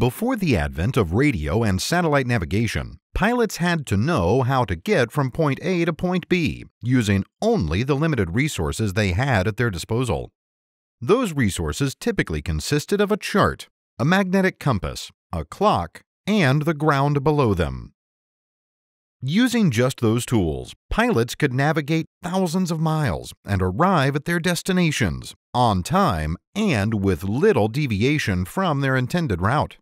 Before the advent of radio and satellite navigation, pilots had to know how to get from point A to point B using only the limited resources they had at their disposal. Those resources typically consisted of a chart, a magnetic compass, a clock, and the ground below them. Using just those tools, pilots could navigate thousands of miles and arrive at their destinations on time and with little deviation from their intended route.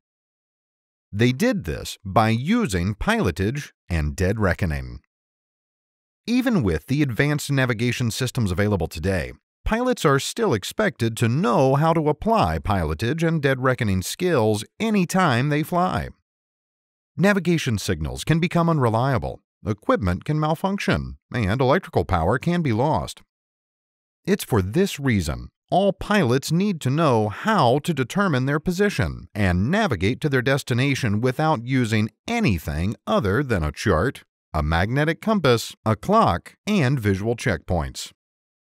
They did this by using pilotage and dead reckoning. Even with the advanced navigation systems available today, pilots are still expected to know how to apply pilotage and dead reckoning skills anytime they fly. Navigation signals can become unreliable, equipment can malfunction, and electrical power can be lost. It's for this reason all pilots need to know how to determine their position and navigate to their destination without using anything other than a chart, a magnetic compass, a clock, and visual checkpoints.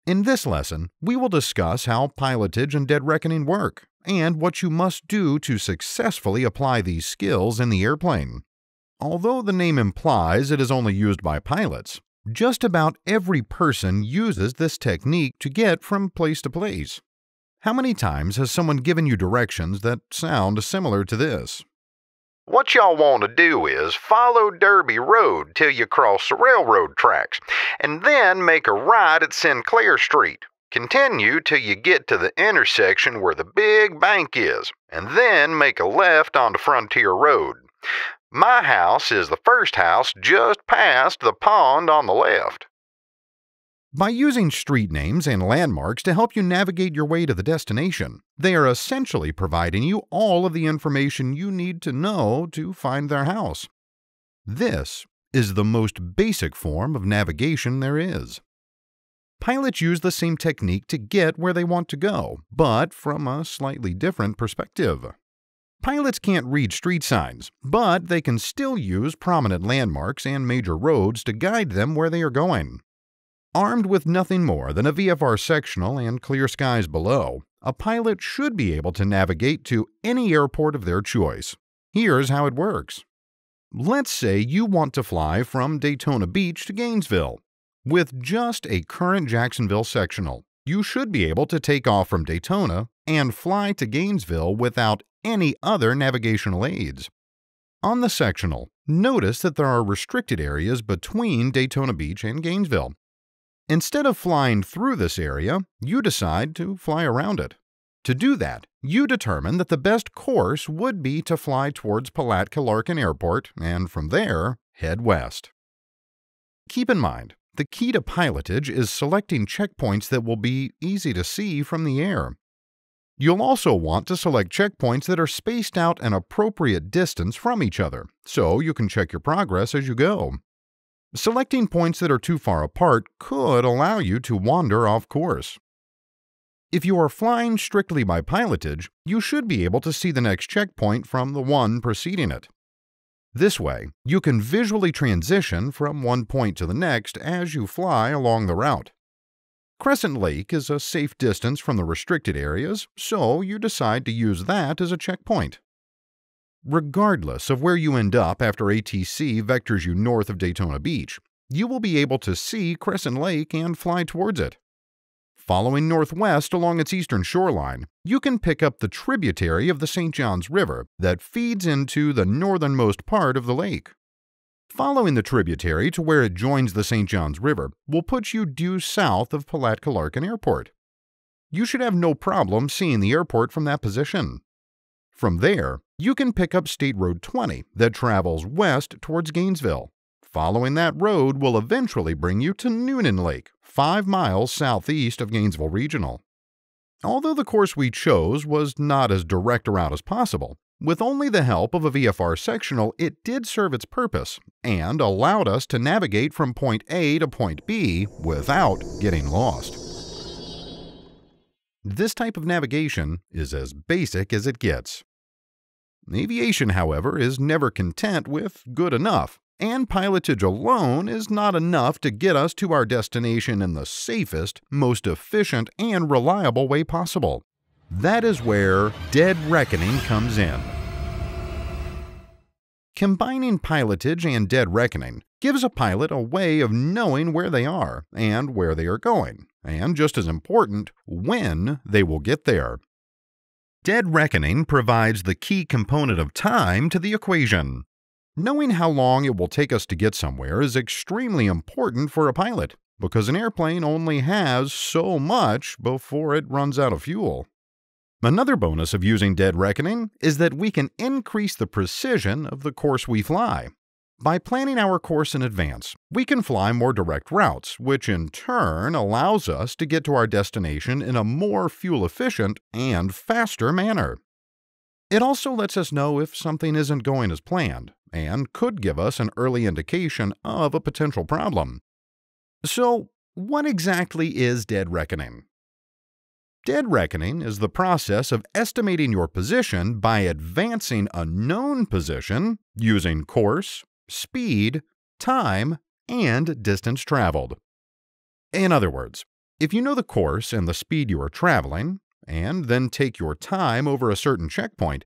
In this lesson, we will discuss how pilotage and dead reckoning work and what you must do to successfully apply these skills in the airplane. Although the name implies it is only used by pilots, just about every person uses this technique to get from place to place. How many times has someone given you directions that sound similar to this? What y'all want to do is follow Derby Road till you cross the railroad tracks, and then make a right at Sinclair Street. Continue till you get to the intersection where the big bank is, and then make a left onto Frontier Road. My house is the first house just past the pond on the left. By using street names and landmarks to help you navigate your way to the destination, they are essentially providing you all of the information you need to know to find their house. This is the most basic form of navigation there is. Pilots use the same technique to get where they want to go, but from a slightly different perspective. Pilots can't read street signs, but they can still use prominent landmarks and major roads to guide them where they are going. Armed with nothing more than a VFR sectional and clear skies below, a pilot should be able to navigate to any airport of their choice. Here's how it works. Let's say you want to fly from Daytona Beach to Gainesville. With just a current Jacksonville sectional, you should be able to take off from Daytona and fly to Gainesville without any other navigational aids. On the sectional, notice that there are restricted areas between Daytona Beach and Gainesville. Instead of flying through this area, you decide to fly around it. To do that, you determine that the best course would be to fly towards Palatka Larkin Airport and from there, head west. Keep in mind, the key to pilotage is selecting checkpoints that will be easy to see from the air. You'll also want to select checkpoints that are spaced out an appropriate distance from each other, so you can check your progress as you go. Selecting points that are too far apart could allow you to wander off course. If you are flying strictly by pilotage, you should be able to see the next checkpoint from the one preceding it. This way, you can visually transition from one point to the next as you fly along the route. Crescent Lake is a safe distance from the restricted areas, so you decide to use that as a checkpoint. Regardless of where you end up after ATC vectors you north of Daytona Beach, you will be able to see Crescent Lake and fly towards it. Following northwest along its eastern shoreline, you can pick up the tributary of the St. Johns River that feeds into the northernmost part of the lake. Following the tributary to where it joins the St. Johns River will put you due south of Palatka Larkin Airport. You should have no problem seeing the airport from that position. From there, you can pick up State Road 20 that travels west towards Gainesville. Following that road will eventually bring you to Noonan Lake, five miles southeast of Gainesville Regional. Although the course we chose was not as direct a route as possible, with only the help of a VFR sectional, it did serve its purpose and allowed us to navigate from point A to point B without getting lost. This type of navigation is as basic as it gets. Aviation, however, is never content with good enough, and pilotage alone is not enough to get us to our destination in the safest, most efficient, and reliable way possible. That is where Dead Reckoning comes in. Combining pilotage and dead reckoning gives a pilot a way of knowing where they are and where they are going, and just as important, when they will get there. Dead reckoning provides the key component of time to the equation. Knowing how long it will take us to get somewhere is extremely important for a pilot because an airplane only has so much before it runs out of fuel. Another bonus of using dead reckoning is that we can increase the precision of the course we fly. By planning our course in advance, we can fly more direct routes, which in turn allows us to get to our destination in a more fuel efficient and faster manner. It also lets us know if something isn't going as planned, and could give us an early indication of a potential problem. So, what exactly is dead reckoning? Dead reckoning is the process of estimating your position by advancing a known position using course, speed, time, and distance traveled. In other words, if you know the course and the speed you are traveling, and then take your time over a certain checkpoint,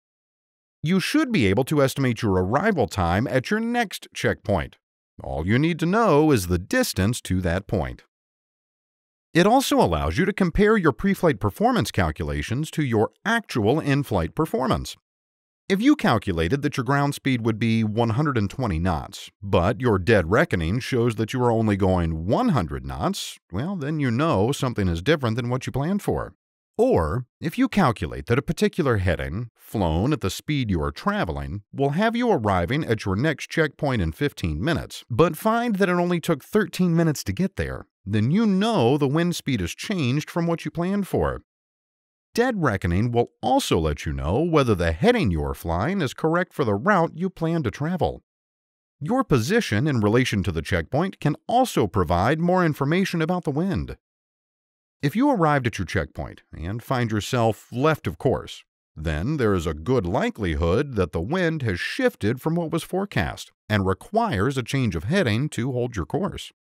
you should be able to estimate your arrival time at your next checkpoint. All you need to know is the distance to that point. It also allows you to compare your pre-flight performance calculations to your actual in-flight performance. If you calculated that your ground speed would be 120 knots, but your dead reckoning shows that you are only going 100 knots, well, then you know something is different than what you planned for. Or, if you calculate that a particular heading, flown at the speed you are traveling, will have you arriving at your next checkpoint in 15 minutes, but find that it only took 13 minutes to get there, then you know the wind speed has changed from what you planned for. Dead reckoning will also let you know whether the heading you are flying is correct for the route you plan to travel. Your position in relation to the checkpoint can also provide more information about the wind. If you arrived at your checkpoint and find yourself left of course, then there is a good likelihood that the wind has shifted from what was forecast and requires a change of heading to hold your course.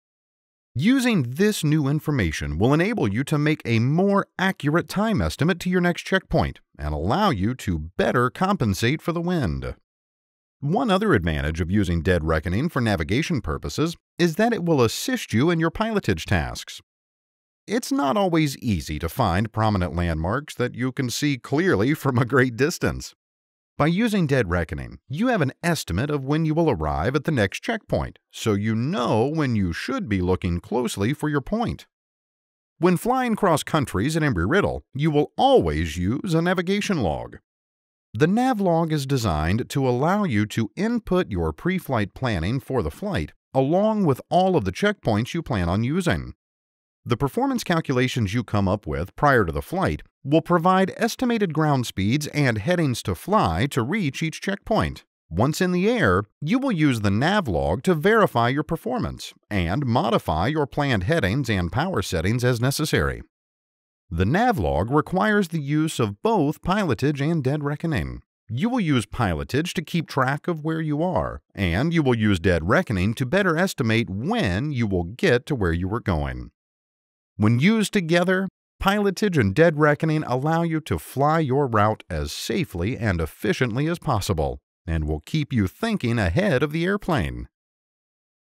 Using this new information will enable you to make a more accurate time estimate to your next checkpoint and allow you to better compensate for the wind. One other advantage of using dead reckoning for navigation purposes is that it will assist you in your pilotage tasks. It's not always easy to find prominent landmarks that you can see clearly from a great distance. By using Dead Reckoning, you have an estimate of when you will arrive at the next checkpoint, so you know when you should be looking closely for your point. When flying cross countries at Embry-Riddle, you will always use a navigation log. The nav log is designed to allow you to input your pre-flight planning for the flight, along with all of the checkpoints you plan on using. The performance calculations you come up with prior to the flight will provide estimated ground speeds and headings to fly to reach each checkpoint. Once in the air, you will use the navlog to verify your performance and modify your planned headings and power settings as necessary. The navlog requires the use of both pilotage and dead reckoning. You will use pilotage to keep track of where you are, and you will use dead reckoning to better estimate when you will get to where you are going. When used together, pilotage and dead reckoning allow you to fly your route as safely and efficiently as possible and will keep you thinking ahead of the airplane.